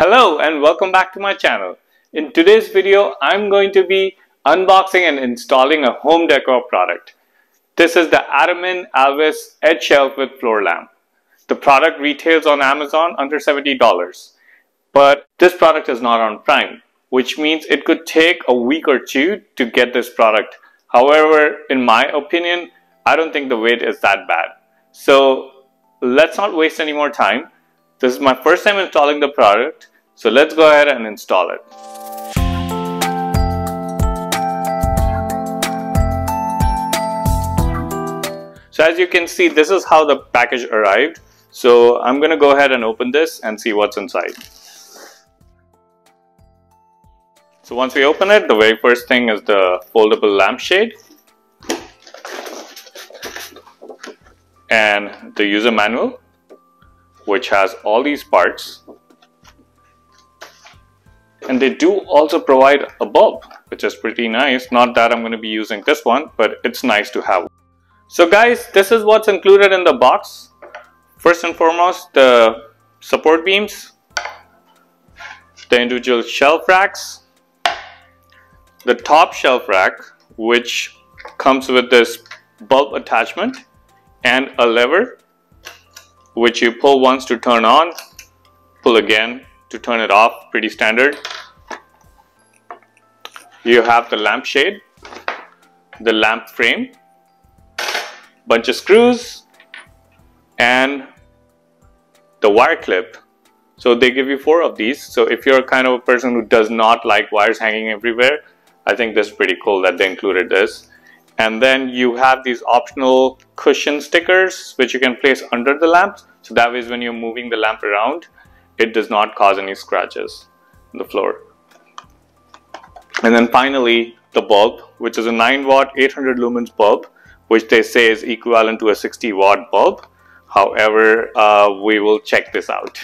Hello and welcome back to my channel. In today's video, I'm going to be unboxing and installing a home decor product. This is the Atamin Alvis Edge Shelf with Floor Lamp. The product retails on Amazon under $70, but this product is not on Prime, which means it could take a week or two to get this product. However, in my opinion, I don't think the wait is that bad. So let's not waste any more time. This is my first time installing the product, so let's go ahead and install it. So as you can see, this is how the package arrived. So I'm going to go ahead and open this and see what's inside. So once we open it, the very first thing is the foldable lampshade. And the user manual, which has all these parts. And they do also provide a bulb, which is pretty nice. Not that I'm going to be using this one, but it's nice to have. So guys, this is what's included in the box. First and foremost, the support beams, the individual shelf racks, the top shelf rack, which comes with this bulb attachment and a lever, which you pull once to turn on, pull again to turn it off, pretty standard. You have the lampshade, the lamp frame, bunch of screws and the wire clip. So they give you four of these. So if you're a kind of a person who does not like wires hanging everywhere, I think this is pretty cool that they included this. And then you have these optional cushion stickers, which you can place under the lamps. So that way when you're moving the lamp around, it does not cause any scratches on the floor. And then finally, the bulb, which is a 9 watt 800 lumens bulb which they say is equivalent to a 60 watt bulb. However, uh, we will check this out.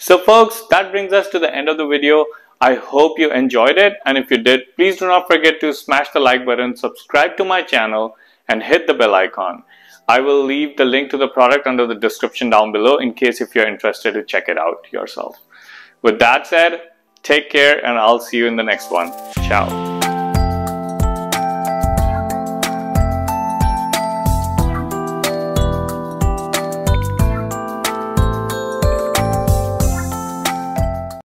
So folks, that brings us to the end of the video. I hope you enjoyed it and if you did, please do not forget to smash the like button, subscribe to my channel and hit the bell icon. I will leave the link to the product under the description down below in case if you're interested to check it out yourself. With that said, take care and I'll see you in the next one. Ciao.